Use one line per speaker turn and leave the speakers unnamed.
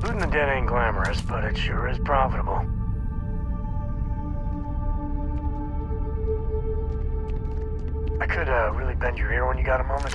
Looting the dead ain't glamorous, but it sure is profitable. I could uh, really bend your ear when you got a moment.